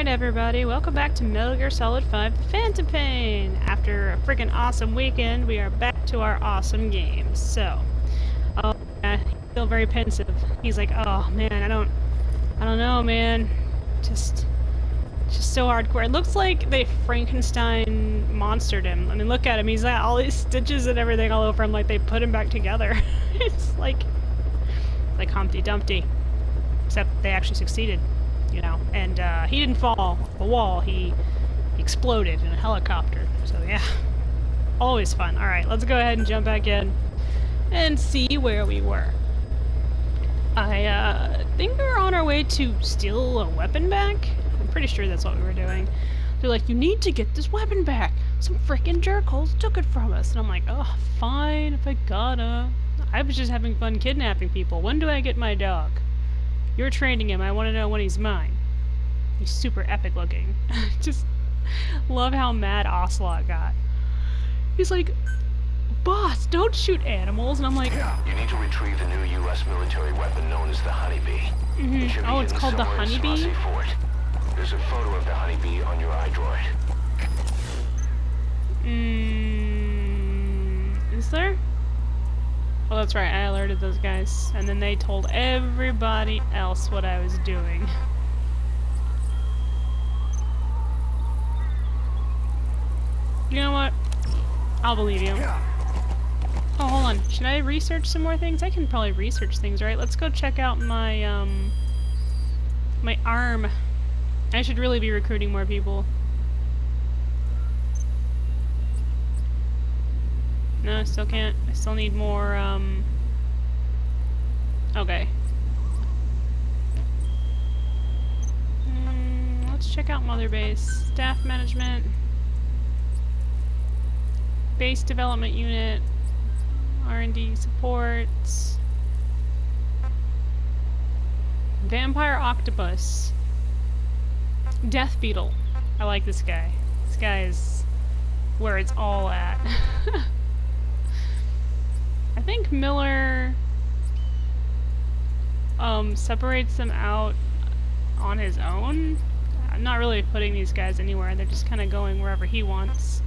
Alright everybody, welcome back to Metal Gear Solid 5 The Phantom Pain! After a freaking awesome weekend, we are back to our awesome games. So, oh, yeah, he's still very pensive. He's like, oh man, I don't, I don't know man, just, just so hardcore. It looks like they Frankenstein monstered him. I mean, look at him, he's got all these stitches and everything all over him like they put him back together. it's like, like Humpty Dumpty. Except they actually succeeded you know, and uh, he didn't fall off the wall, he exploded in a helicopter. So yeah, always fun. Alright, let's go ahead and jump back in and see where we were. I uh, think we were on our way to steal a weapon back. I'm pretty sure that's what we were doing. They're like, you need to get this weapon back. Some freaking jerkholes took it from us. And I'm like, oh, fine, if I gotta. I was just having fun kidnapping people. When do I get my dog? You're training him. I want to know when he's mine. He's super epic looking. Just love how mad Ocelot got. He's like, Boss, don't shoot animals. And I'm like, yeah. You need to retrieve the new U.S. military weapon known as the Honeybee. Mm -hmm. it oh, it's called the Honeybee? There's a photo of the Honeybee on your iDroid. Mm, is there? Oh, that's right, I alerted those guys, and then they told everybody else what I was doing. You know what? I'll believe you. Oh, hold on. Should I research some more things? I can probably research things, right? Let's go check out my, um... My arm. I should really be recruiting more people. No, I still can't. I still need more, um... Okay. Mm, let's check out Mother Base. Staff Management. Base Development Unit. R&D Support. Vampire Octopus. Death Beetle. I like this guy. This guy is where it's all at. I think Miller um, separates them out on his own. I'm not really putting these guys anywhere. They're just kind of going wherever he wants.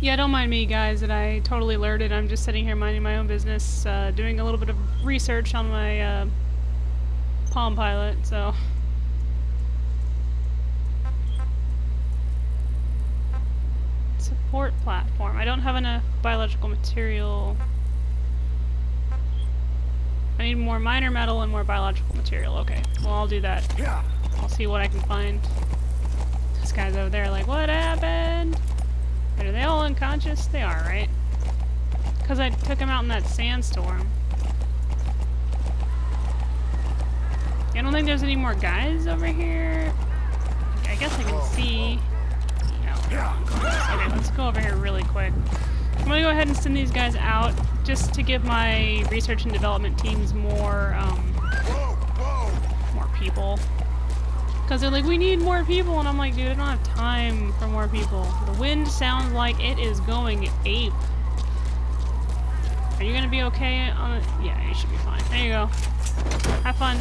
Yeah, don't mind me, guys, that I totally alerted. I'm just sitting here minding my own business, uh, doing a little bit of research on my uh, Palm Pilot, so... support platform. I don't have enough biological material. I need more minor metal and more biological material. Okay, well I'll do that. Yeah. I'll see what I can find. This guy's over there like, what happened? Wait, are they all unconscious? They are, right? Because I took them out in that sandstorm. I don't think there's any more guys over here. I guess I can see. Okay, let's go over here really quick. I'm gonna go ahead and send these guys out just to give my research and development teams more, um, more people. Because they're like, we need more people, and I'm like, dude, I don't have time for more people. The wind sounds like it is going ape. Are you gonna be okay on? Yeah, you should be fine. There you go. Have fun.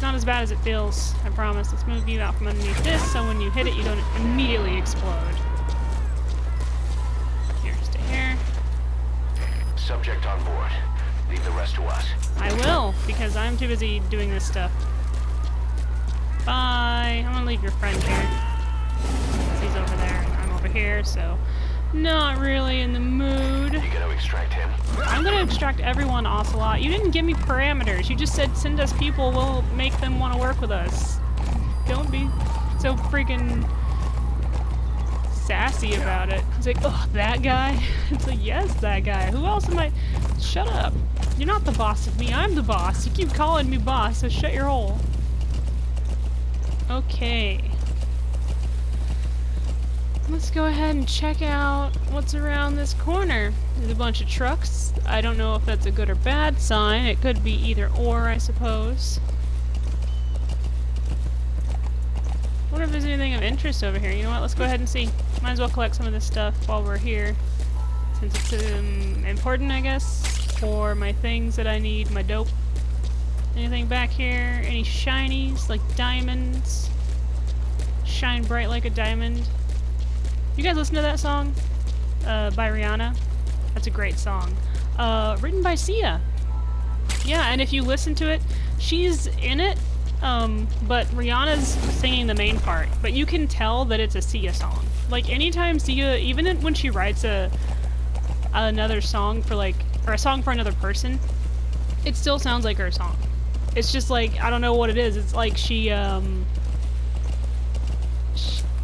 It's not as bad as it feels, I promise. Let's move you out from underneath this so when you hit it you don't immediately explode. Here, stay here. Subject on board. Leave the rest to us. I will, because I'm too busy doing this stuff. Bye. I'm gonna leave your friend here. He's over there and I'm over here, so not really in the mood. You gonna extract him? I'm gonna extract everyone, Ocelot. You didn't give me parameters. You just said send us people, we'll make them want to work with us. Don't be so freaking sassy about it. It's like, oh, that guy? It's like, yes, that guy. Who else am I? Shut up. You're not the boss of me. I'm the boss. You keep calling me boss, so shut your hole. Okay. Let's go ahead and check out what's around this corner. There's a bunch of trucks. I don't know if that's a good or bad sign. It could be either or, I suppose. Wonder if there's anything of interest over here. You know what? Let's go ahead and see. Might as well collect some of this stuff while we're here. Since it's um, important, I guess, for my things that I need, my dope Anything back here? Any shinies, like diamonds? Shine bright like a diamond. You guys listen to that song? Uh, by Rihanna? That's a great song. Uh, written by Sia. Yeah, and if you listen to it, she's in it, um, but Rihanna's singing the main part. But you can tell that it's a Sia song. Like, anytime Sia, even when she writes a another song for, like, or a song for another person, it still sounds like her song. It's just like, I don't know what it is. It's like she, um,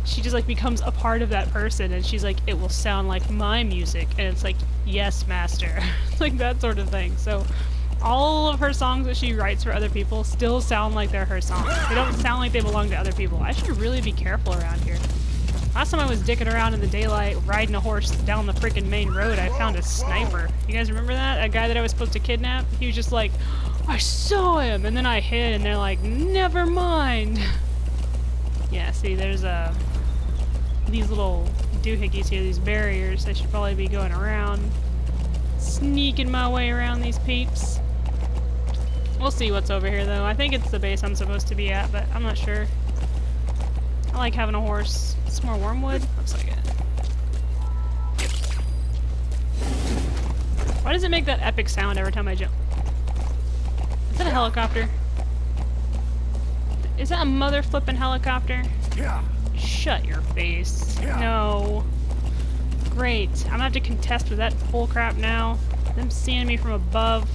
she, just like becomes a part of that person and she's like, it will sound like my music. And it's like, yes, master. like that sort of thing. So all of her songs that she writes for other people still sound like they're her songs. They don't sound like they belong to other people. I should really be careful around here. Last time I was dicking around in the daylight, riding a horse down the freaking main road, I found a sniper. You guys remember that? A guy that I was supposed to kidnap? He was just like, I saw him! And then I hid, and they're like, never mind! Yeah, see, there's, uh, these little doohickeys here, these barriers. I should probably be going around, sneaking my way around these peeps. We'll see what's over here, though. I think it's the base I'm supposed to be at, but I'm not sure. I like having a horse. It's more wormwood? Looks like it. Why does it make that epic sound every time I jump? Is that a helicopter? Is that a mother flipping helicopter? Yeah. Shut your face. Yeah. No. Great. I'm gonna have to contest with that bullcrap now. Them seeing me from above.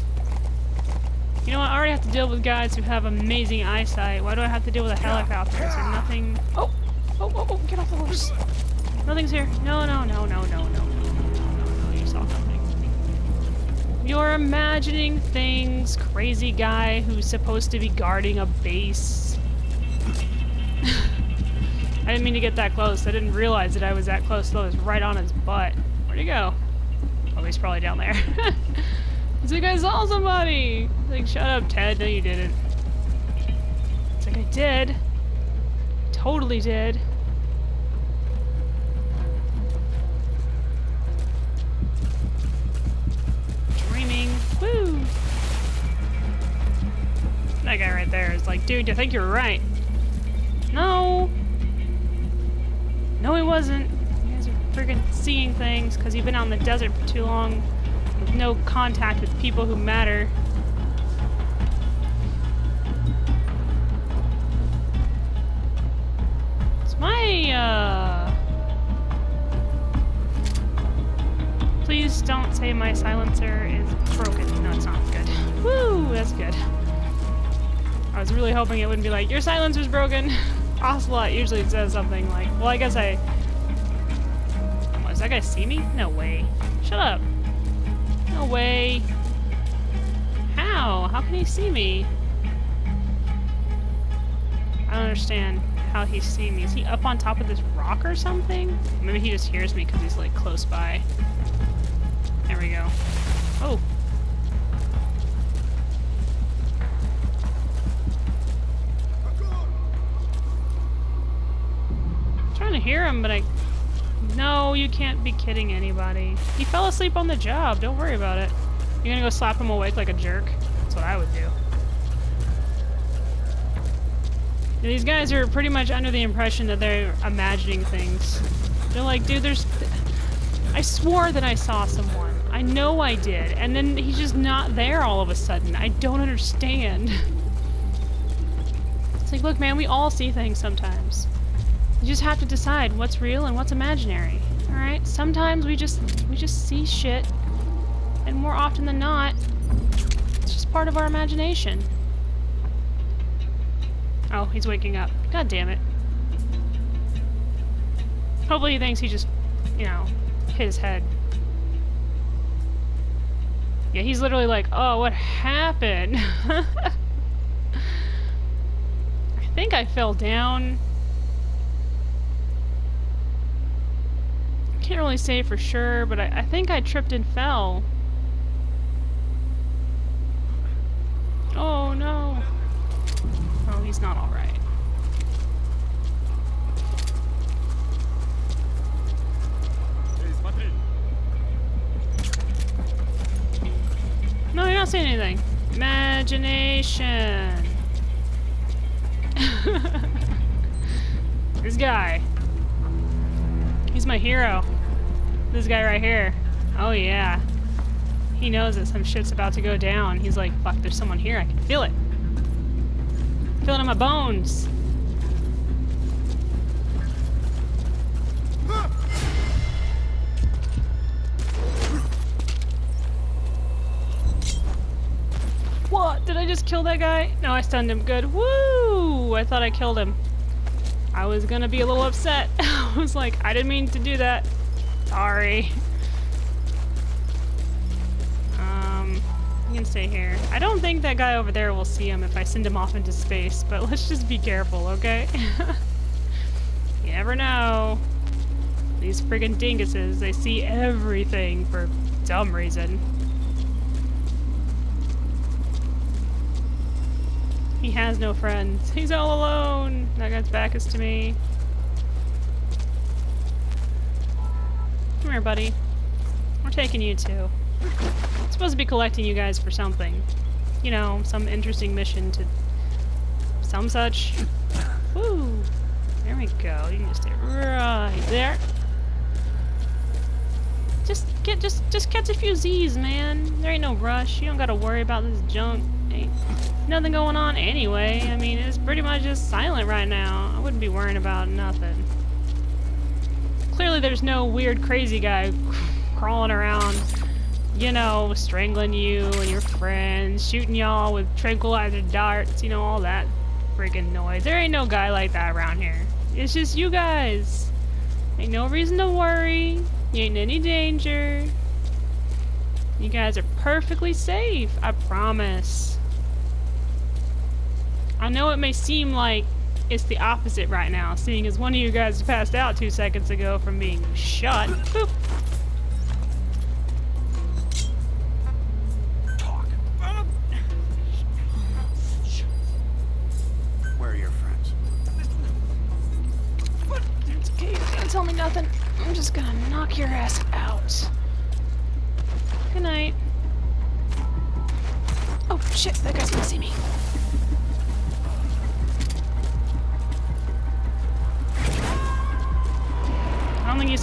You know what? I already have to deal with guys who have amazing eyesight. Why do I have to deal with a helicopter? Is there nothing? Oh! Oh, oh, oh, get off the horse. Nothing's here. No, no, no, no, no, no, no, no, no, no, you saw nothing. You're imagining things, crazy guy who's supposed to be guarding a base. I didn't mean to get that close. I didn't realize that I was that close till I was right on his butt. Where'd he go? Oh, he's probably down there. It's like I saw somebody! Like, shut up, Ted. No, you didn't. It's like I did. Totally did. Dreaming. Woo! That guy right there is like, dude, I think you're right. No! No, he wasn't. You guys are freaking seeing things because you've been out in the desert for too long with no contact with people who matter. It's my, uh... Please don't say my silencer is broken. No, it's not. Good. Woo! That's good. I was really hoping it wouldn't be like, your silencer's broken. Ocelot usually says something like, well, I guess I... Does that guy see me? No way. Shut up. No way. How? How can he see me? I don't understand how he's seeing me. Is he up on top of this rock or something? Maybe he just hears me because he's like close by. There we go. Oh. Hear him, but I no, you can't be kidding anybody. He fell asleep on the job. Don't worry about it. You're gonna go slap him awake like a jerk? That's what I would do. These guys are pretty much under the impression that they're imagining things. They're like, dude, there's... I swore that I saw someone. I know I did. And then he's just not there all of a sudden. I don't understand. It's like, look, man, we all see things sometimes. You just have to decide what's real and what's imaginary. Alright? Sometimes we just we just see shit. And more often than not, it's just part of our imagination. Oh, he's waking up. God damn it. Hopefully he thinks he just, you know, hit his head. Yeah, he's literally like, oh, what happened? I think I fell down. I can't really say for sure, but I, I think I tripped and fell. Oh no. Oh, he's not alright. No, you're not saying anything. Imagination. this guy. He's my hero. This guy right here. Oh yeah. He knows that some shit's about to go down. He's like, fuck, there's someone here. I can feel it. Feel it in my bones. What? Did I just kill that guy? No, I stunned him. Good. Woo! I thought I killed him. I was gonna be a little upset. I was like, I didn't mean to do that. Sorry. Um, you can stay here. I don't think that guy over there will see him if I send him off into space, but let's just be careful, okay? you never know. These friggin' dinguses, they see everything for some reason. He has no friends. He's all alone. That guy's back is to me. Come here, buddy. We're taking you too. I'm supposed to be collecting you guys for something. You know, some interesting mission to some such. Woo! There we go. You can just stay right there. Just get just just catch a few Z's, man. There ain't no rush. You don't gotta worry about this junk. Ain't nothing going on anyway. I mean, it's pretty much just silent right now. I wouldn't be worrying about nothing. Clearly there's no weird crazy guy crawling around, you know, strangling you and your friends, shooting y'all with tranquilizer darts, you know, all that friggin' noise. There ain't no guy like that around here. It's just you guys. Ain't no reason to worry. You ain't in any danger. You guys are perfectly safe, I promise. I know it may seem like it's the opposite right now, seeing as one of you guys passed out two seconds ago from being shot. Boop. Talk. Where are your friends? It's okay, it's gonna tell me nothing. I'm just gonna knock your ass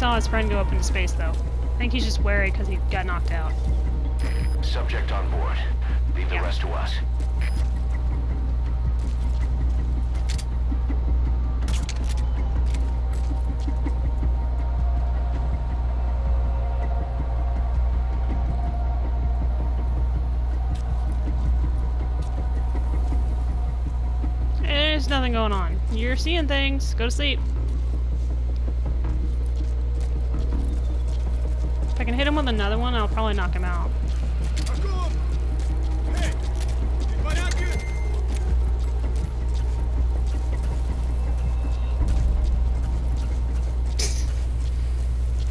saw his friend go up into space though. I think he's just wary because he got knocked out. Subject on board. Leave the rest to us. There's nothing going on. You're seeing things. Go to sleep. Another one, I'll probably knock him out.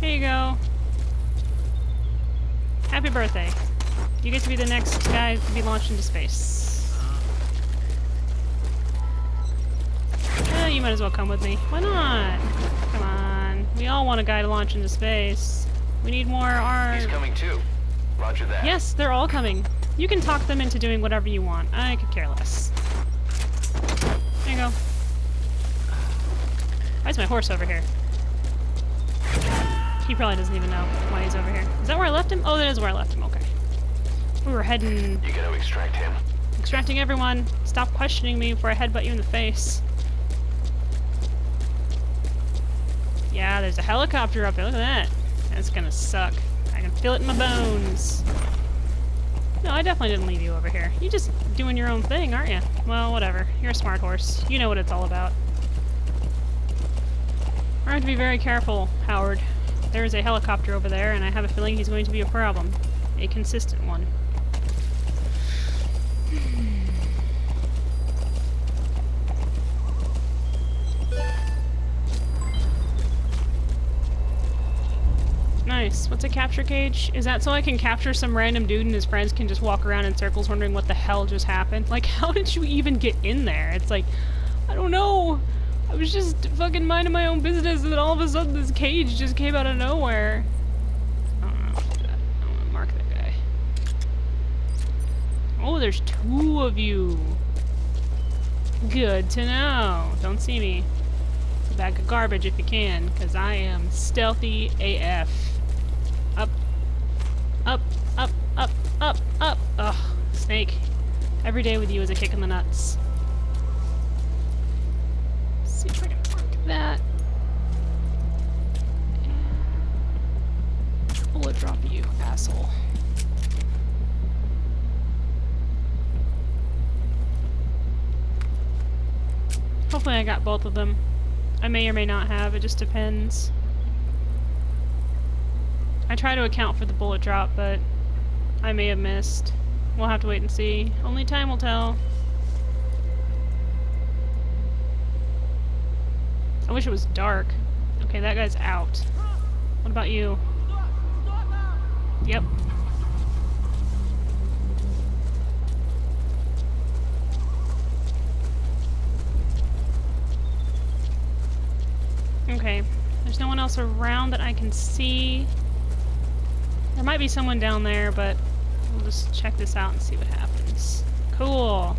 Here you go. Happy birthday. You get to be the next guy to be launched into space. Eh, you might as well come with me. Why not? Come on. We all want a guy to launch into space. We need more arms. He's coming too. Roger that. Yes, they're all coming. You can talk them into doing whatever you want. I could care less. There you go. Why is my horse over here? He probably doesn't even know why he's over here. Is that where I left him? Oh, that is where I left him. Okay. We were heading, You gotta extract him. extracting everyone. Stop questioning me before I headbutt you in the face. Yeah, there's a helicopter up there. Look at that. That's gonna suck. I can feel it in my bones. No, I definitely didn't leave you over here. You just doing your own thing, aren't you? Well, whatever. You're a smart horse. You know what it's all about. I have to be very careful, Howard. There is a helicopter over there, and I have a feeling he's going to be a problem. A consistent one. What's a capture cage? Is that so I can capture some random dude and his friends can just walk around in circles wondering what the hell just happened? Like, how did you even get in there? It's like, I don't know. I was just fucking minding my own business and then all of a sudden this cage just came out of nowhere. Mark that guy. Oh, there's two of you. Good to know. Don't see me. Bag of garbage if you can, because I am stealthy AF. Up. Up, up, up, up. Ugh, snake. Every day with you is a kick in the nuts. See if I can mark that. Bullet drop you, asshole. Hopefully I got both of them. I may or may not have, it just depends. I try to account for the bullet drop, but I may have missed. We'll have to wait and see. Only time will tell. I wish it was dark. Okay, that guy's out. What about you? Yep. Okay. There's no one else around that I can see. There might be someone down there, but we'll just check this out and see what happens. Cool.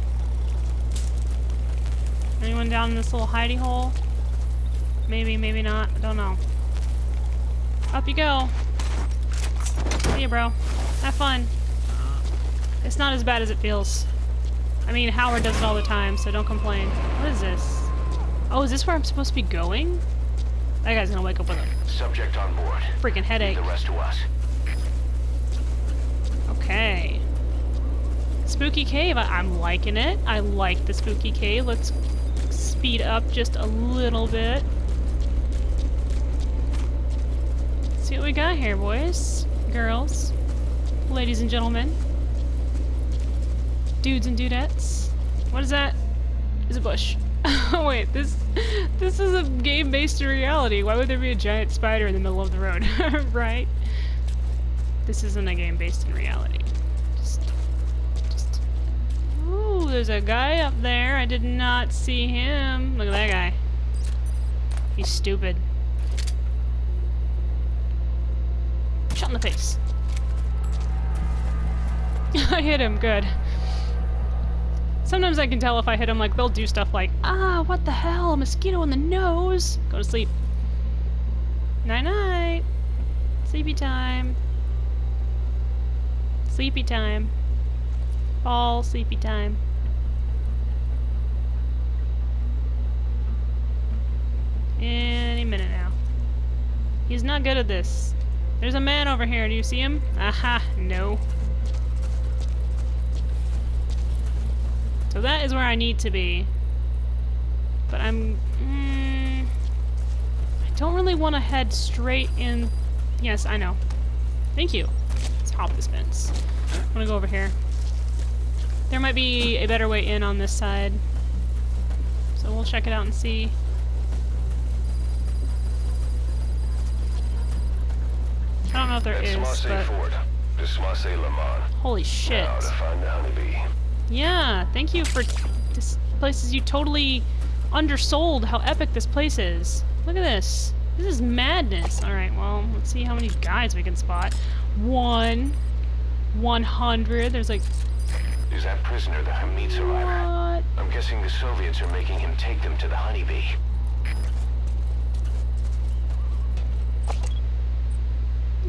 Anyone down in this little hidey hole? Maybe, maybe not. I don't know. Up you go. See ya, bro. Have fun. It's not as bad as it feels. I mean, Howard does it all the time, so don't complain. What is this? Oh, is this where I'm supposed to be going? That guy's gonna wake up with a Subject on board. freaking headache. The rest to us. Okay. Spooky cave. I am liking it. I like the spooky cave. Let's speed up just a little bit. See what we got here, boys, girls, ladies and gentlemen, dudes and dudettes. What is that? Is a bush. Oh wait, this this is a game based in reality. Why would there be a giant spider in the middle of the road? right? This isn't a game based in reality. Just, just. Ooh, there's a guy up there. I did not see him. Look at that guy. He's stupid. Shot in the face. I hit him. Good. Sometimes I can tell if I hit them, like, they'll do stuff like, ah, what the hell, mosquito in the nose. Go to sleep. Night-night. Sleepy time. Sleepy time. Fall sleepy time. Any minute now. He's not good at this. There's a man over here. Do you see him? Aha, no. So that is where I need to be. But I'm... Mm, I don't really want to head straight in... Yes, I know. Thank you. Let's this fence. I'm gonna go over here. There might be a better way in on this side. So we'll check it out and see. I don't know if there is, but... Ford. Holy shit. To find the honeybee. Yeah, thank you for this places you totally undersold how epic this place is. Look at this. This is madness. Alright, well, let's see how many guys we can spot. One. 100. There's like... Is that prisoner the Hamid survivor? What? I'm guessing the Soviets are making him take them to the honeybee.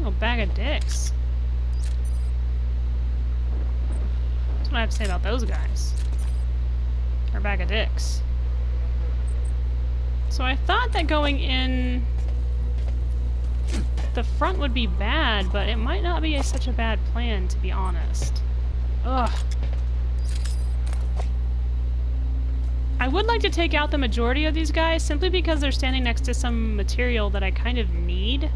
A bag of dicks. That's what I have to say about those guys. They're a bag of dicks. So I thought that going in the front would be bad, but it might not be a, such a bad plan, to be honest. Ugh. I would like to take out the majority of these guys, simply because they're standing next to some material that I kind of need.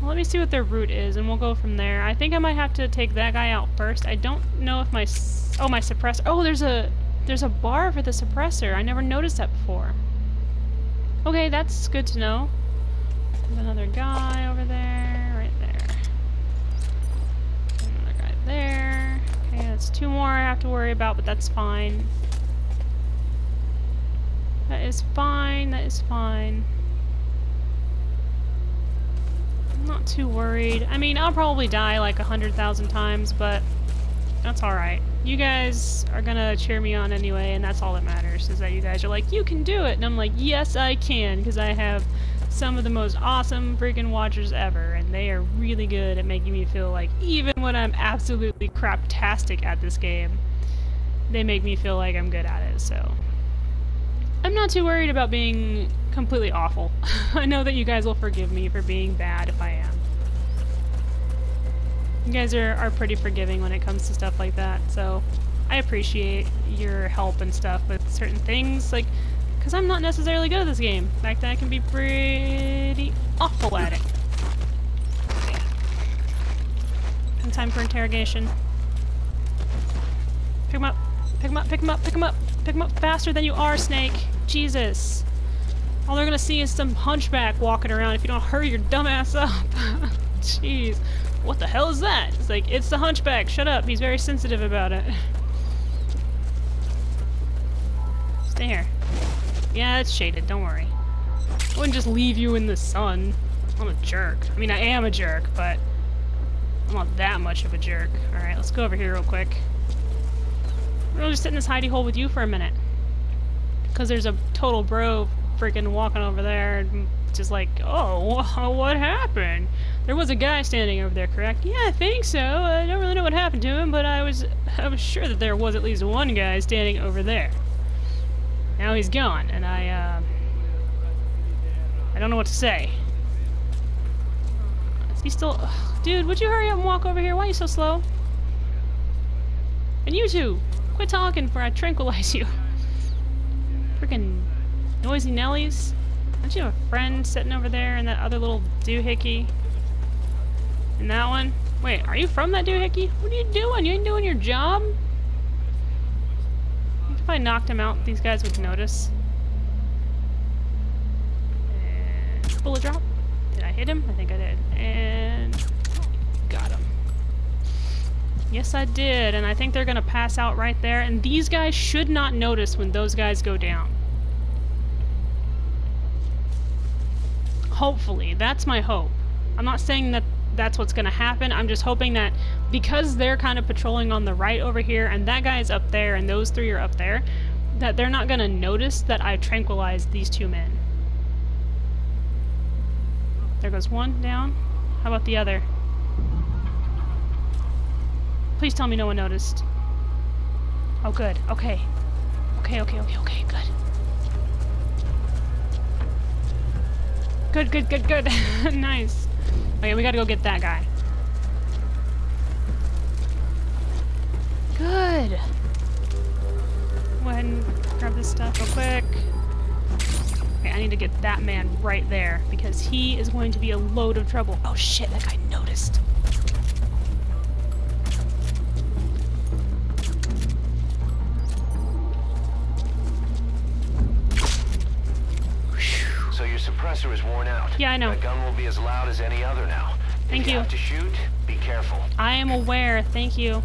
Well, let me see what their route is, and we'll go from there. I think I might have to take that guy out first. I don't know if my... Oh, my suppressor... Oh, there's a... There's a bar for the suppressor. I never noticed that before. Okay, that's good to know. There's another guy over there, right there. Another guy there. Okay, that's two more I have to worry about, but that's fine. That is fine, that is fine. I'm not too worried. I mean, I'll probably die like a hundred thousand times, but That's alright. You guys are gonna cheer me on anyway, and that's all that matters, is that you guys are like, you can do it! And I'm like, yes, I can, because I have some of the most awesome freaking watchers ever, and they are really good at making me feel like, even when I'm absolutely craptastic at this game, they make me feel like I'm good at it, so... I'm not too worried about being completely awful. I know that you guys will forgive me for being bad if I am. You guys are, are pretty forgiving when it comes to stuff like that, so I appreciate your help and stuff with certain things, like, because I'm not necessarily good at this game. In fact, I can be pretty awful at it. And time for interrogation. Pick him up, pick him up, pick him up, pick him up, pick him up faster than you are, Snake. Jesus. All they're gonna see is some hunchback walking around if you don't hurry your dumb ass up. Jeez what the hell is that? It's like, it's the hunchback, shut up, he's very sensitive about it. Stay here. Yeah, it's shaded, don't worry. I wouldn't just leave you in the sun. I'm a jerk. I mean, I am a jerk, but I'm not that much of a jerk. Alright, let's go over here real quick. We'll just sit in this hidey hole with you for a minute. Because there's a total bro freaking walking over there, and just like, oh, what happened? There was a guy standing over there, correct? Yeah, I think so. I don't really know what happened to him, but I was I was sure that there was at least one guy standing over there. Now he's gone, and I uh, I don't know what to say. Is he still? Ugh, dude, would you hurry up and walk over here? Why are you so slow? And you two, quit talking before I tranquilize you. Freaking noisy Nellies. Don't you have a friend sitting over there in that other little doohickey? In that one? Wait, are you from that doohickey? What are you doing? You ain't doing your job? If I knocked him out, these guys would notice. And bullet drop. Did I hit him? I think I did. And got him. Yes, I did, and I think they're gonna pass out right there, and these guys should not notice when those guys go down. Hopefully. That's my hope. I'm not saying that that's what's going to happen. I'm just hoping that because they're kind of patrolling on the right over here and that guy's up there and those three are up there, that they're not going to notice that I tranquilized these two men. There goes one down. How about the other? Please tell me no one noticed. Oh, good. Okay. Okay, okay, okay, okay, good. Good, good, good, good. nice. Okay, we gotta go get that guy. Good. Go ahead and grab this stuff real quick. Okay, I need to get that man right there because he is going to be a load of trouble. Oh shit, that guy noticed. Suppressor is worn out. Yeah, I know. That gun will be as loud as any other now. Thank if you. you have to shoot, be careful. I am aware, thank you.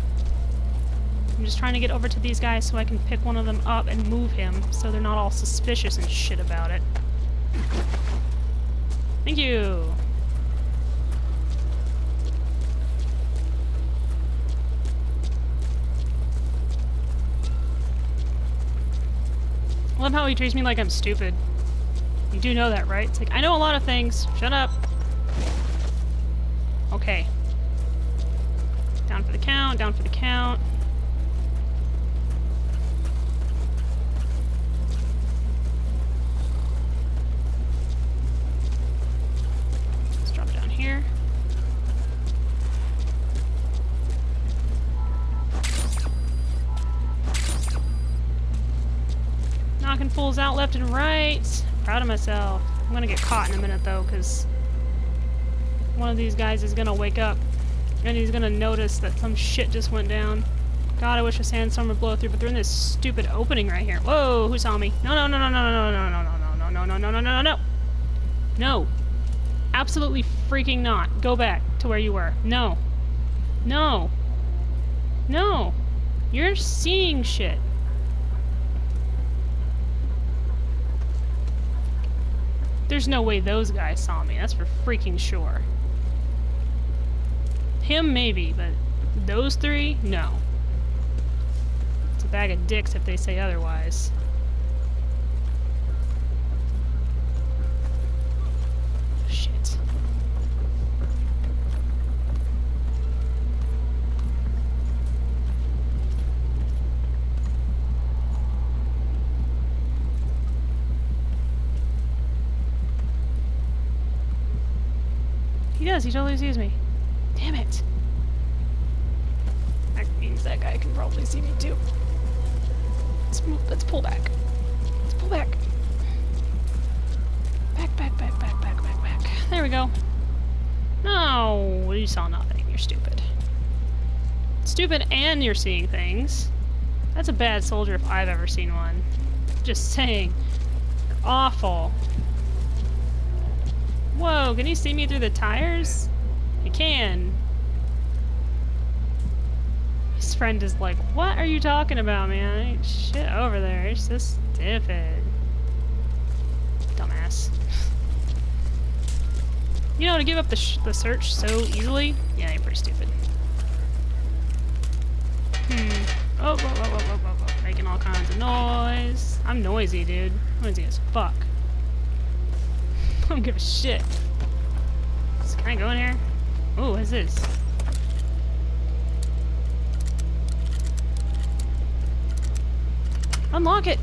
I'm just trying to get over to these guys so I can pick one of them up and move him so they're not all suspicious and shit about it. Thank you. I love how he treats me like I'm stupid. You do know that, right? It's like, I know a lot of things. Shut up. Okay. Down for the count, down for the count. Let's drop down here. Knocking fools out left and right. Proud of myself. I'm gonna get caught in a minute though, because one of these guys is gonna wake up and he's gonna notice that some shit just went down. God, I wish a sandstorm would blow through, but they're in this stupid opening right here. Whoa, who saw me? No, no, no, no, no, no, no, no, no, no, no, no, no, no, no, no, no. No. Absolutely freaking not. Go back to where you were. No. No. No. You're seeing shit. There's no way those guys saw me, that's for freaking sure. Him, maybe, but those three, no. It's a bag of dicks if they say otherwise. Does, he totally sees me. Damn it. That means that guy can probably see me too. Let's move, let's pull back. Let's pull back. Back, back, back, back, back, back, back. There we go. No, you saw nothing. You're stupid. Stupid and you're seeing things. That's a bad soldier if I've ever seen one. Just saying. You're awful. Whoa, can you see me through the tires? You can. His friend is like, what are you talking about, man? Ain't shit over there. It's just stupid. Dumbass. You know, to give up the, the search so easily? Yeah, you're pretty stupid. Hmm. Oh, whoa, whoa, whoa, whoa, whoa, whoa. Making all kinds of noise. I'm noisy, dude. Noisy as fuck. I don't give a shit. So can I go in here? Oh, what is this? Unlock it!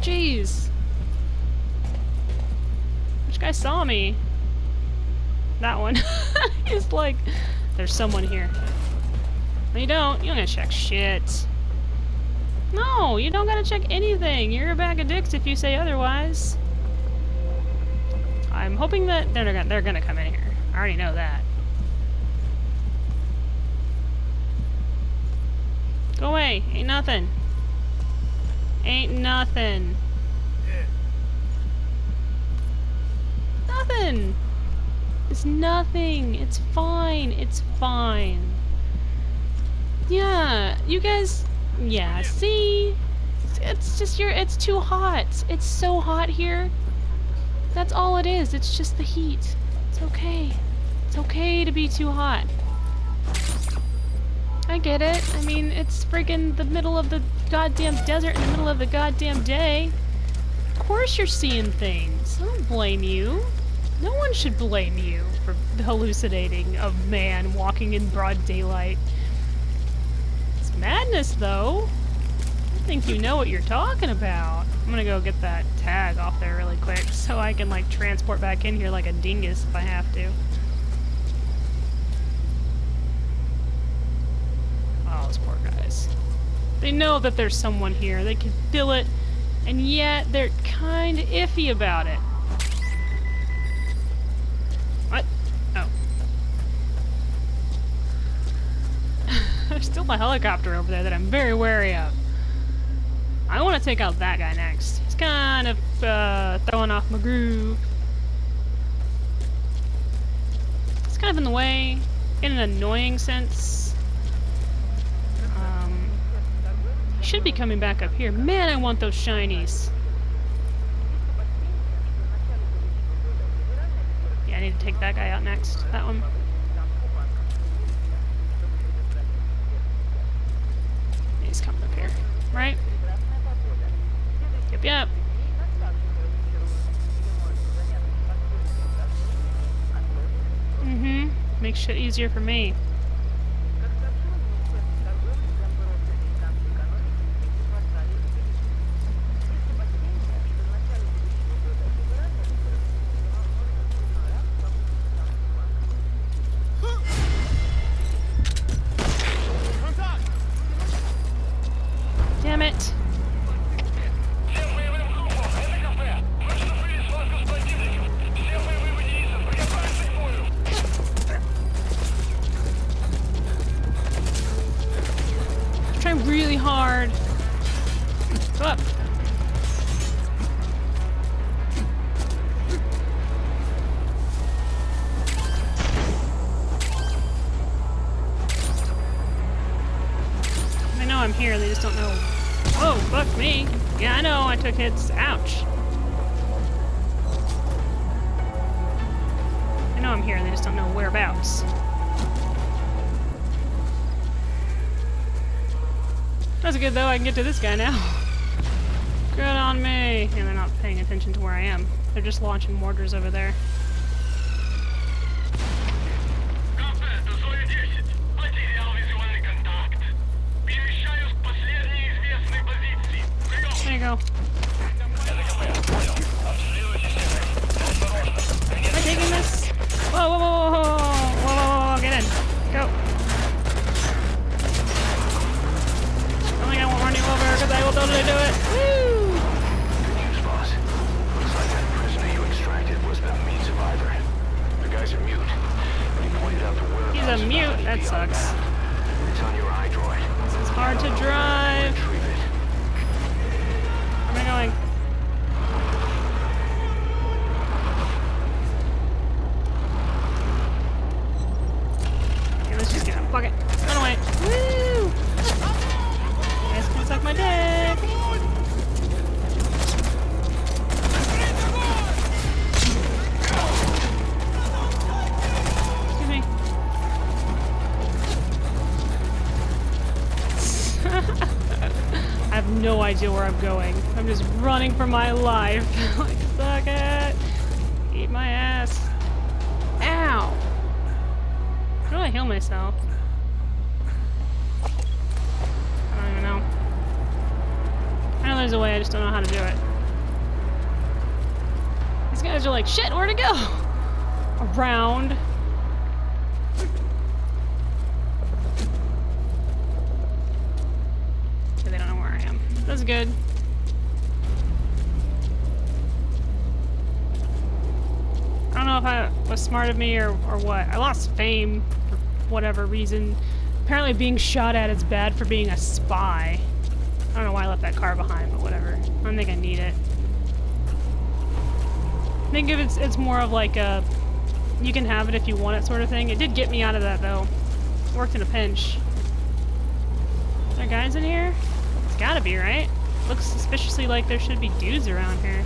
Jeez. Which guy saw me? That one. He's like, there's someone here. No, you don't. You don't gotta check shit. No, you don't gotta check anything. You're a bag of dicks if you say otherwise. I'm hoping that they're gonna they're gonna come in here. I already know that. Go away. Ain't nothing. Ain't nothing. Nothing. It's nothing. It's fine. It's fine. Yeah, you guys. Yeah, see? It's just your. It's too hot. It's so hot here. That's all it is. It's just the heat. It's okay. It's okay to be too hot. I get it. I mean, it's friggin' the middle of the goddamn desert in the middle of the goddamn day. Of course you're seeing things. I don't blame you. No one should blame you for hallucinating a man walking in broad daylight. Madness, though. I think you know what you're talking about. I'm gonna go get that tag off there really quick so I can, like, transport back in here like a dingus if I have to. Oh, those poor guys. They know that there's someone here. They can feel it, and yet they're kind of iffy about it. What? Oh. There's still a helicopter over there that I'm very wary of. I want to take out that guy next. He's kind of uh, throwing off my groove. It's kind of in the way, in an annoying sense. Um, should be coming back up here. Man, I want those shinies. Yeah, I need to take that guy out next. That one. He's coming up here, right? Yep, yep. Mm-hmm. Makes shit easier for me. Hard. Up. I know I'm here, they just don't know. Oh, fuck me. Yeah, I know, I took hits. Ouch. I know I'm here, they just don't know whereabouts. That's good though, I can get to this guy now. Good on me! And they're not paying attention to where I am. They're just launching mortars over there. Idea where I'm going. I'm just running for my life. like, suck it. Eat my ass. Ow. How do I heal myself? I don't even know. I know there's a way, I just don't know how to do it. These guys are like, shit, where to go? Around. Okay, they don't know where I Good. I don't know if I was smart of me or, or what. I lost fame for whatever reason. Apparently being shot at is bad for being a spy. I don't know why I left that car behind, but whatever. I don't think I need it. I think if it's it's more of like a you can have it if you want it sort of thing. It did get me out of that though. Worked in a pinch. Are there guys in here? It's gotta be, right? Looks suspiciously like there should be dudes around here.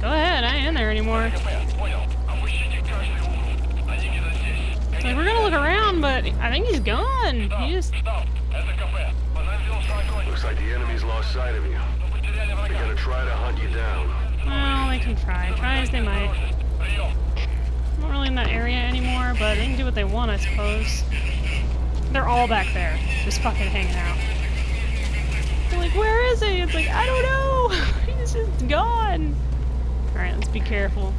Go ahead, I ain't in there anymore. Like, we're gonna look around, but I think he's gone. He just... Looks like the enemy's lost sight of you. They're gonna try to hunt you down. Well, they can try. Try as they might really in that area anymore, but they can do what they want, I suppose. They're all back there, just fucking hanging out. They're like, where is he? It's like, I don't know! He's just gone! Alright, let's be careful.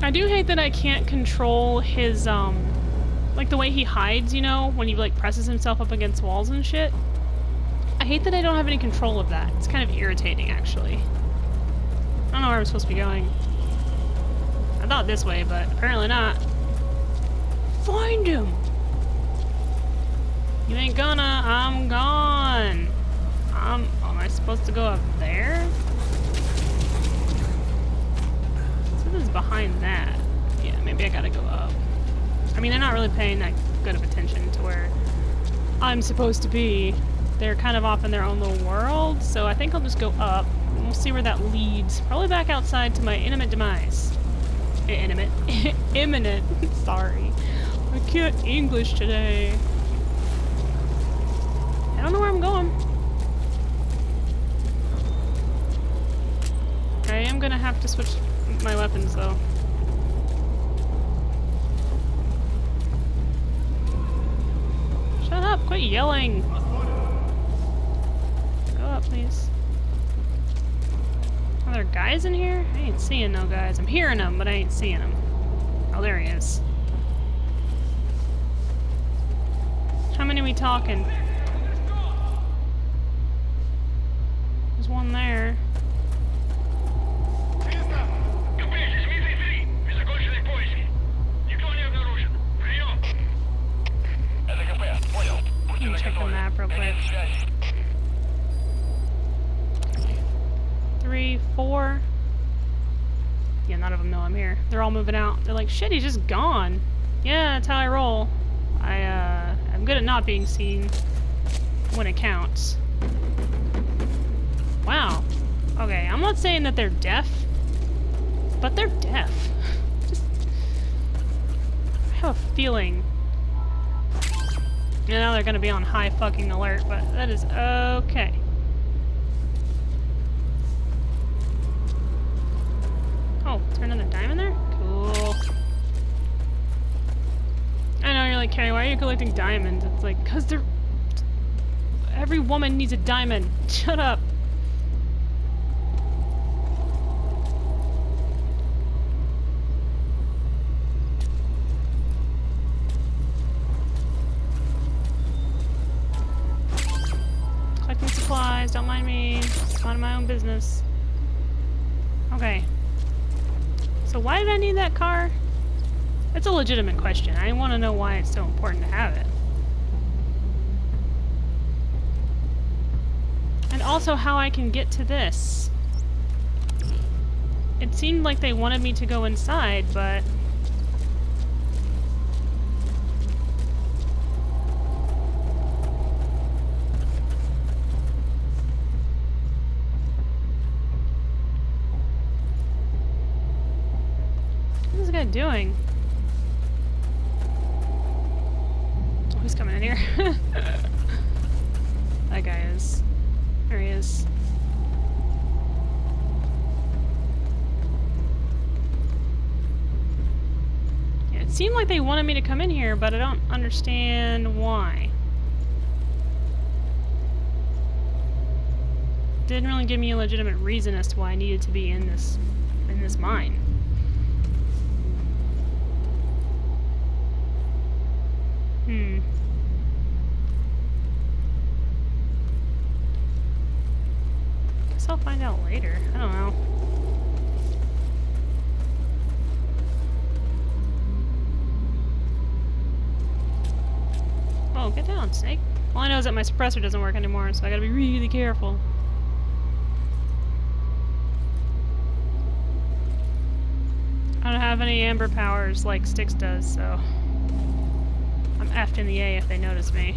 I do hate that I can't control his, um, like the way he hides, you know, when he like presses himself up against walls and shit. I hate that I don't have any control of that. It's kind of irritating, actually. I don't know where I'm supposed to be going. I thought this way, but apparently not. Find him! You ain't gonna, I'm gone. I'm, am I supposed to go up there? Something's behind that. Yeah, maybe I gotta go up. I mean, they're not really paying that good of attention to where I'm supposed to be. They're kind of off in their own little world, so I think I'll just go up. We'll see where that leads. Probably back outside to my intimate demise. I- Intimate. Imminent. Sorry. I can't English today. I don't know where I'm going. I am gonna have to switch my weapons though. Shut up, quit yelling up, please? Are there guys in here? I ain't seeing no guys. I'm hearing them, but I ain't seeing them. Oh, there he is. How many are we talking? There's one there. Check the map real quick. Four. Yeah, none of them know I'm here. They're all moving out. They're like, shit, he's just gone. Yeah, that's how I roll. I, uh, I'm good at not being seen when it counts. Wow. Okay, I'm not saying that they're deaf, but they're deaf. Just, I have a feeling. You know, they're gonna be on high fucking alert, but that is okay. Oh, is there another diamond there? Cool. I know, you're like, Carrie, why are you collecting diamonds? It's like, because they're... Every woman needs a diamond. Shut up. Collecting supplies, don't mind me. Just minding my own business. Okay. So why did I need that car? That's a legitimate question. I want to know why it's so important to have it. And also how I can get to this. It seemed like they wanted me to go inside, but... What is this guy doing? He's coming in here. that guy is. There he is. Yeah, it seemed like they wanted me to come in here, but I don't understand why. Didn't really give me a legitimate reason as to why I needed to be in this in this mine. Hmm. Guess I'll find out later. I don't know. Oh, get down, Snake. All I know is that my suppressor doesn't work anymore, so I gotta be really careful. I don't have any amber powers like Styx does, so... I'm effed in the A if they notice me.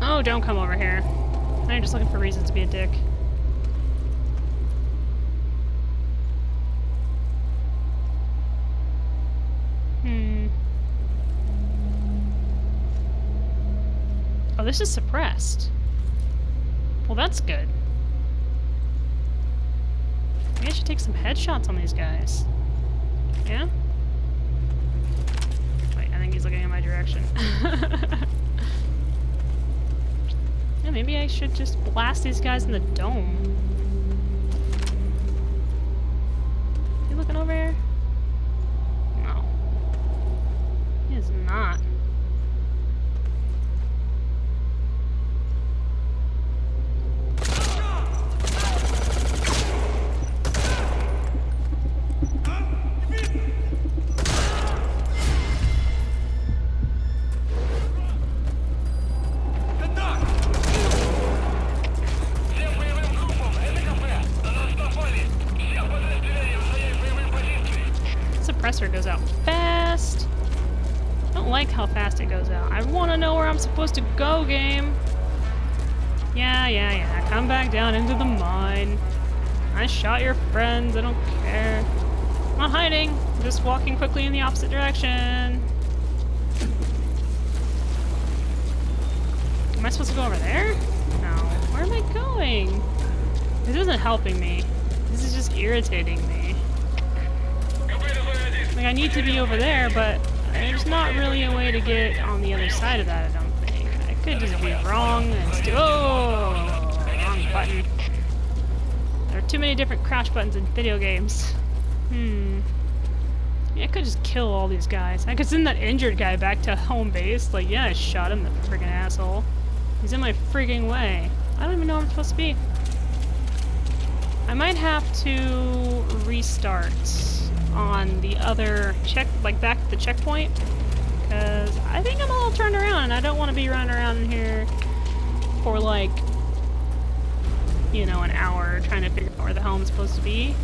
Oh, don't come over here. I'm just looking for reasons to be a dick. Hmm. Oh, this is suppressed. Well, that's good. Maybe I should take some headshots on these guys. Yeah? Wait, I think he's looking in my direction. maybe I should just blast these guys in the dome. You looking over here? No. He is not. opposite direction. Am I supposed to go over there? No. Where am I going? This isn't helping me. This is just irritating me. Like, I need to be over there, but there's not really a way to get on the other side of that, I don't think. I could just be wrong and still- Oh! Wrong button. There are too many different crash buttons in video games. Hmm. I could just kill all these guys. I could send that injured guy back to home base. Like, yeah, I shot him, the friggin' asshole. He's in my frigging way. I don't even know where I'm supposed to be. I might have to restart on the other check, like back at the checkpoint, because I think I'm a little turned around, and I don't want to be running around in here for like, you know, an hour trying to figure out where the home's supposed to be.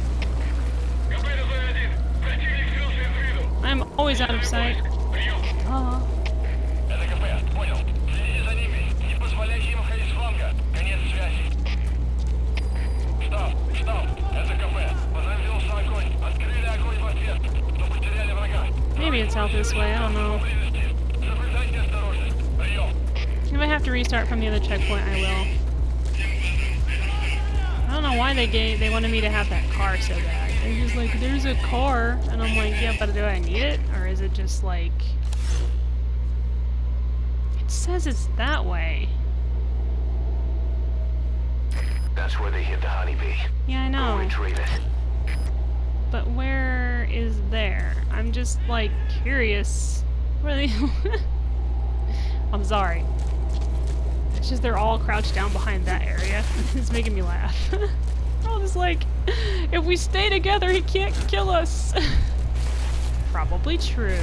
Always out of sight. Uh-huh. Maybe it's out this way, I don't know. If I have to restart from the other checkpoint, I will. I don't know why they gave, they wanted me to have that car so bad. They're just like, there's a car, and I'm like, yeah, but do I need it, or is it just like? It says it's that way. That's where they hit the honeybee. Yeah, I know. Go retrieve it. But where is there? I'm just like curious. Really? I'm sorry. It's just they're all crouched down behind that area. it's making me laugh. They're all just like, if we stay together, he can't kill us. Probably true.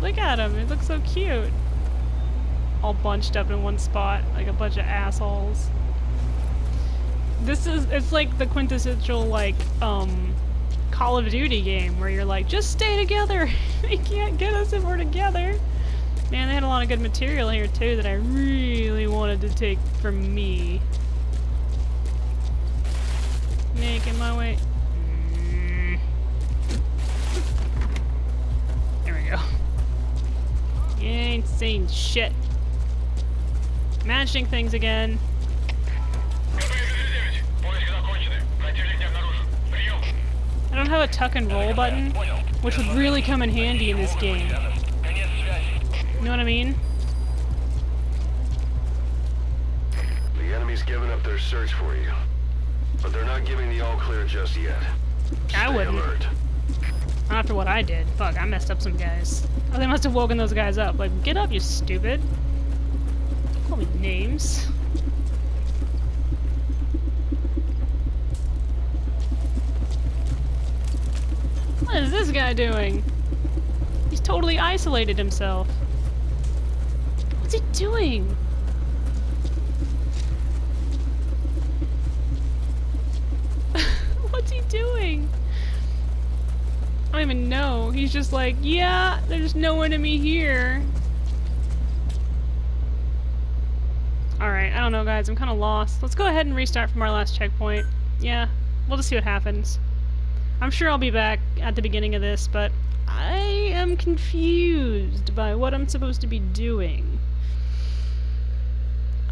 Look at him. He looks so cute. All bunched up in one spot, like a bunch of assholes this is it's like the quintessential like um Call of Duty game where you're like just stay together. they can't get us if we're together. Man, they had a lot of good material here too that I really wanted to take for me. Making my way. Mm. There we go. You ain't seen shit. Matching things again. I don't have a tuck and roll button, which would really come in handy in this game know what I mean? The enemy's giving up their search for you. But they're not giving the all clear just yet. Stay I wouldn't. Alert. Not after what I did. Fuck, I messed up some guys. Oh, they must have woken those guys up. Like, get up, you stupid. Don't call me names. What is this guy doing? He's totally isolated himself. What's he doing? What's he doing? I don't even know. He's just like, yeah, there's no enemy here. Alright, I don't know, guys. I'm kind of lost. Let's go ahead and restart from our last checkpoint. Yeah, we'll just see what happens. I'm sure I'll be back at the beginning of this, but I am confused by what I'm supposed to be doing.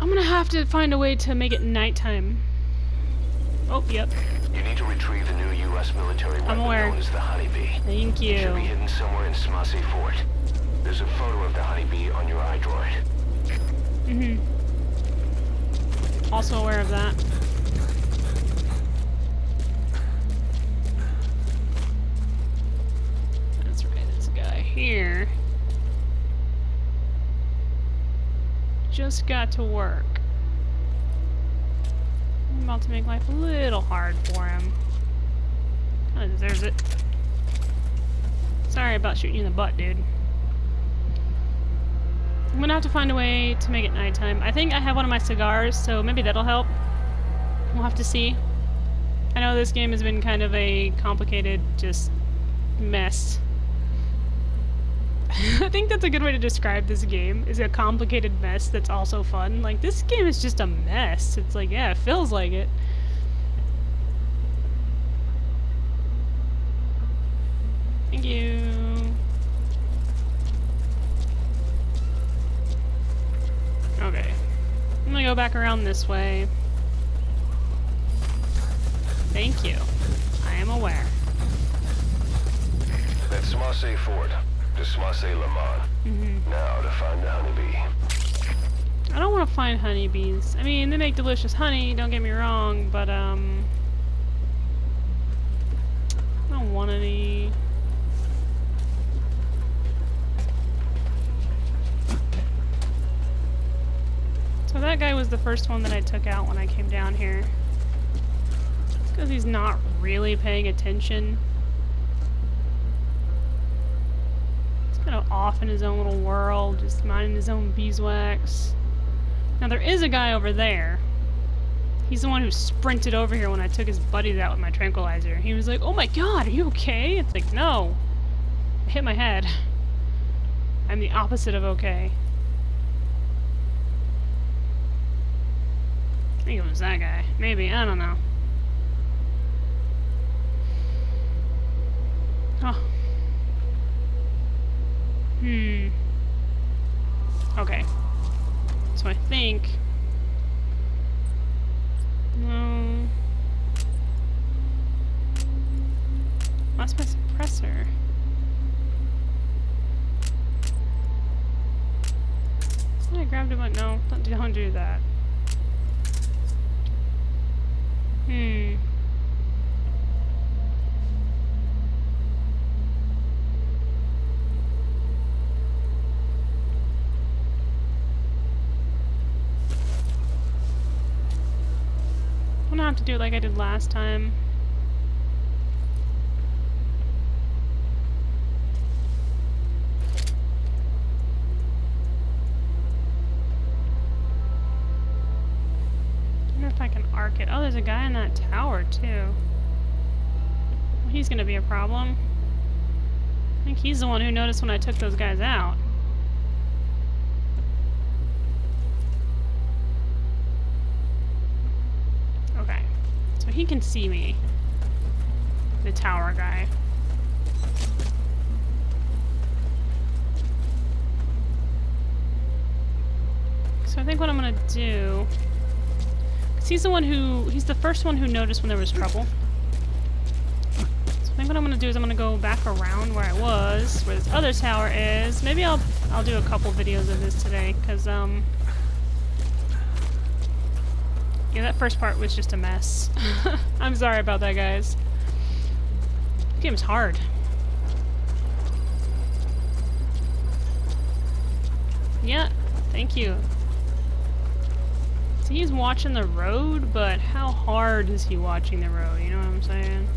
I'm gonna have to find a way to make it nighttime. Oh, yep. You need to retrieve the new U.S. military weapon aware. known as the honeybee. Thank It should be hidden somewhere in Smasei Fort. There's a photo of the honeybee on your iDroid. Mm-hmm. Also aware of that. That's right, this guy here. Just got to work. I'm about to make life a little hard for him. Kinda deserves it. Sorry about shooting you in the butt, dude. I'm gonna have to find a way to make it nighttime. I think I have one of my cigars, so maybe that'll help. We'll have to see. I know this game has been kind of a complicated, just mess. I think that's a good way to describe this game. Is a complicated mess that's also fun. Like this game is just a mess. It's like, yeah, it feels like it. Thank you. Okay. I'm gonna go back around this way. Thank you. I am aware. That's Smasei Fort. To Smasei Lamont. hmm Now to find the honeybee. I don't want to find honeybees. I mean, they make delicious honey, don't get me wrong, but, um... I don't want any. So that guy was the first one that I took out when I came down here. Because he's not really paying attention. He's kind of off in his own little world, just minding his own beeswax. Now there is a guy over there. He's the one who sprinted over here when I took his buddies out with my tranquilizer. He was like, "Oh my god, are you okay?" It's like, "No, I hit my head. I'm the opposite of okay." I think it was that guy. Maybe I don't know. Oh. Hmm. Okay. So I think... No... Lost my suppressor. I grabbed him, but no, don't do that. Hmm. I'm gonna have to do it like I did last time. wonder if I can arc it. Oh, there's a guy in that tower, too. Well, he's gonna be a problem. I think he's the one who noticed when I took those guys out. Okay. So he can see me. The tower guy. So I think what I'm gonna do... Cause he's the one who... He's the first one who noticed when there was trouble. So I think what I'm gonna do is I'm gonna go back around where I was, where this other tower is. Maybe I'll I'll do a couple videos of this today, cause um... Yeah, that first part was just a mess. I'm sorry about that, guys. This game's hard. Yeah, thank you. So he's watching the road, but how hard is he watching the road? You know what I'm saying?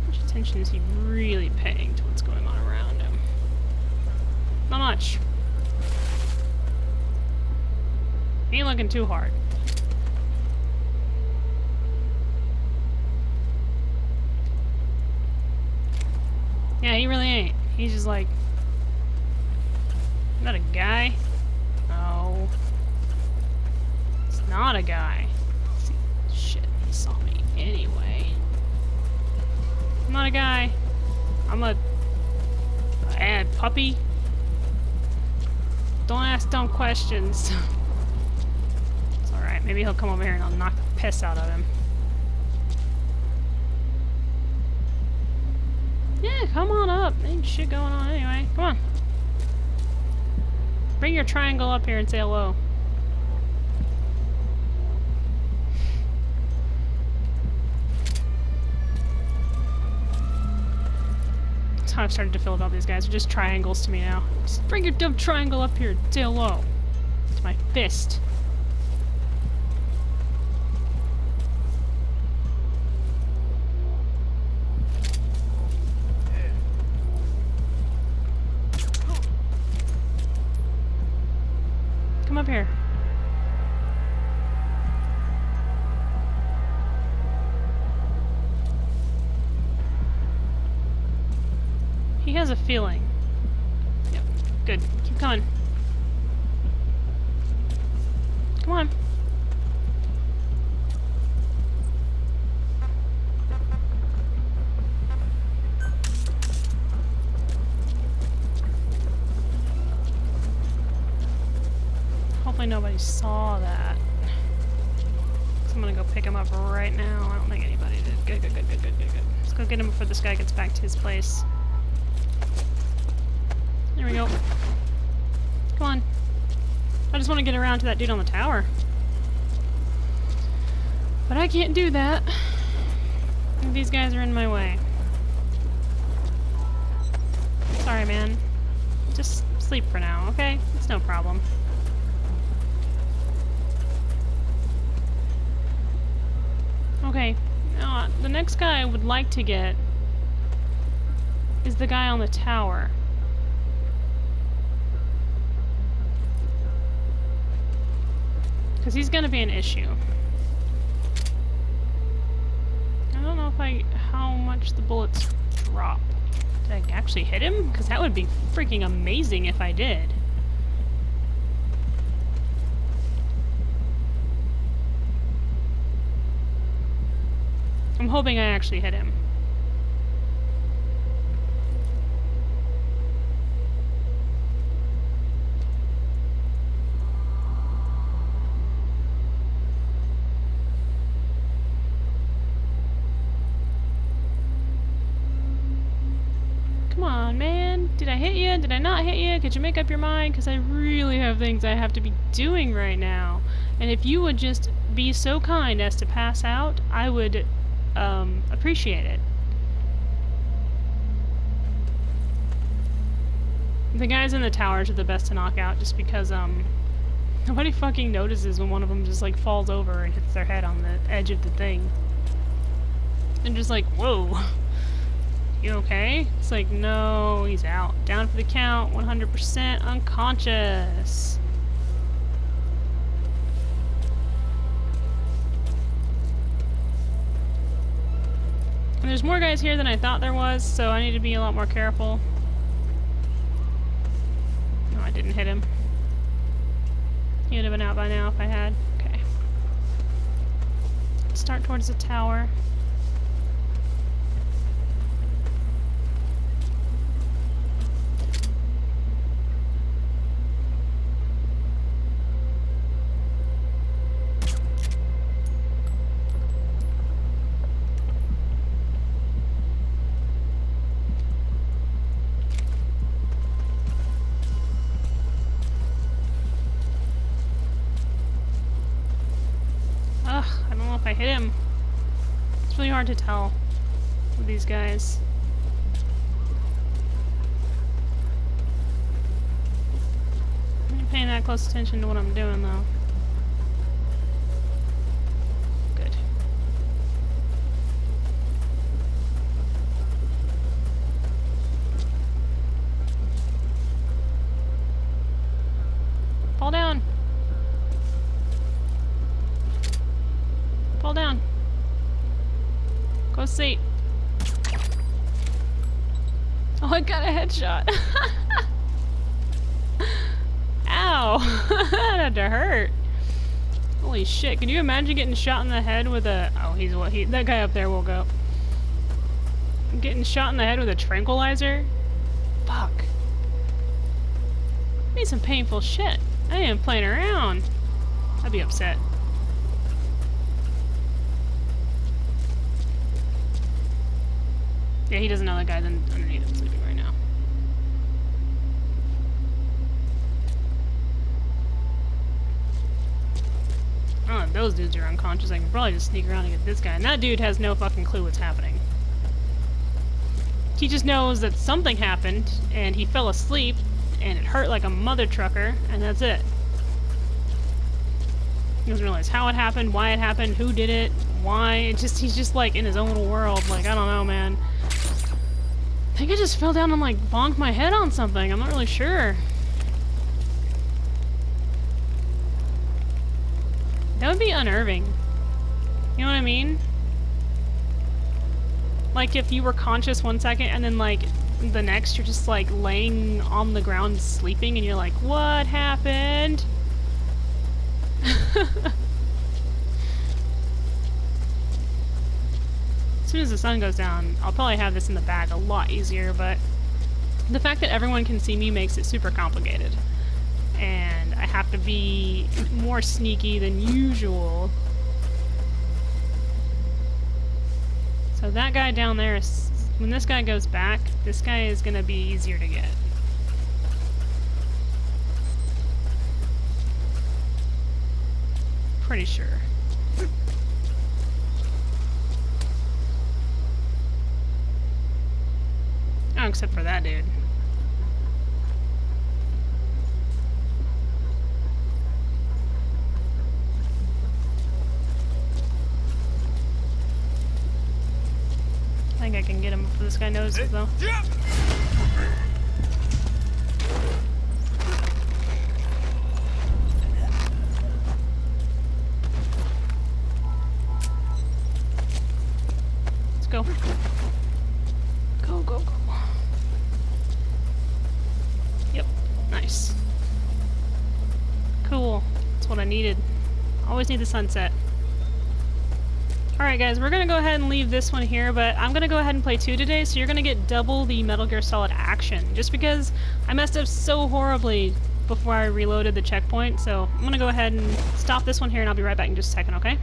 How much attention is he really paying to what's going on around him? Not much. He ain't looking too hard. Yeah, he really ain't. He's just like... Not a guy? No. It's not a guy. Shit, he saw me anyway. I'm not a guy. I'm a... a puppy. Don't ask dumb questions. it's alright. Maybe he'll come over here and I'll knock the piss out of him. Yeah, come on up. Ain't shit going on anyway. Come on. Bring your triangle up here and say hello. That's how I've started to feel about these guys. They're just triangles to me now. Just bring your dumb triangle up here and say hello. To my fist. Has a feeling. Yep. Good. Keep coming. Come on. Hopefully nobody saw that. I'm gonna go pick him up right now. I don't think anybody did. Good, good, good, good, good, good, good. Let's go get him before this guy gets back to his place. There we go. Come on. I just want to get around to that dude on the tower. But I can't do that. These guys are in my way. Sorry, man. Just sleep for now, okay? It's no problem. Okay, uh, the next guy I would like to get is the guy on the tower. Because he's going to be an issue. I don't know if I... how much the bullets drop. Did I actually hit him? Because that would be freaking amazing if I did. I'm hoping I actually hit him. Did I not hit you? Could you make up your mind? Because I really have things I have to be doing right now. And if you would just be so kind as to pass out, I would um, appreciate it. The guys in the towers are the best to knock out just because um, nobody fucking notices when one of them just like falls over and hits their head on the edge of the thing. And just like, whoa. You okay? It's like, no, he's out. Down for the count, 100% unconscious. And there's more guys here than I thought there was, so I need to be a lot more careful. No, I didn't hit him. He would have been out by now if I had. Okay. Start towards the tower. With these guys. I'm paying that close attention to what I'm doing though. Good. Fall down. Fall down. Go seat. Oh, I got a headshot. Ow! that had to hurt. Holy shit! Can you imagine getting shot in the head with a? Oh, he's what? He that guy up there will go. Getting shot in the head with a tranquilizer? Fuck. Need some painful shit. I ain't playing around. I'd be upset. Yeah, he doesn't know that guy's underneath him sleeping right now. Oh, if those dudes are unconscious, I can probably just sneak around and get this guy. And that dude has no fucking clue what's happening. He just knows that something happened, and he fell asleep, and it hurt like a mother trucker, and that's it. He doesn't realize how it happened, why it happened, who did it, why. It just he's just like in his own little world. Like I don't know, man. I think I just fell down and like bonked my head on something. I'm not really sure. That would be unnerving. You know what I mean? Like if you were conscious one second and then like the next you're just like laying on the ground sleeping and you're like, what happened? as soon as the sun goes down, I'll probably have this in the bag a lot easier, but the fact that everyone can see me makes it super complicated. And have to be more sneaky than usual. So that guy down there, is, when this guy goes back, this guy is going to be easier to get. Pretty sure. Oh, except for that dude. Think I can get him before this guy knows it, though. Let's go. Go, go, go. Yep, nice. Cool. That's what I needed. Always need the sunset. Alright guys, we're gonna go ahead and leave this one here, but I'm gonna go ahead and play two today, so you're gonna get double the Metal Gear Solid action, just because I messed up so horribly before I reloaded the checkpoint, so I'm gonna go ahead and stop this one here and I'll be right back in just a second, okay?